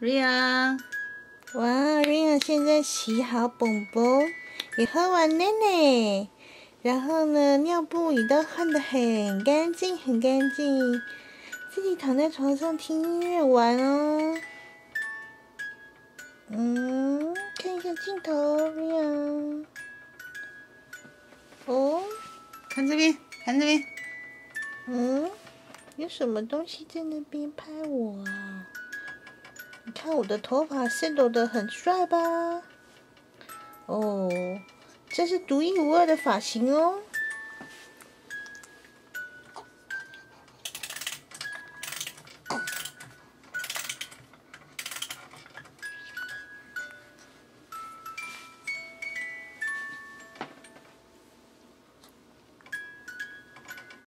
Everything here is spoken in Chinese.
瑞亚，哇，瑞亚现在洗好蹦蹦，也喝完奶奶，然后呢，尿布也都换得很干净，很干净，自己躺在床上听音乐玩哦。嗯，看一下镜头，瑞亚。哦，看这边，看这边。嗯，有什么东西在那边拍我啊？看我的头发颤抖的很帅吧？哦，这是独一无二的发型哦。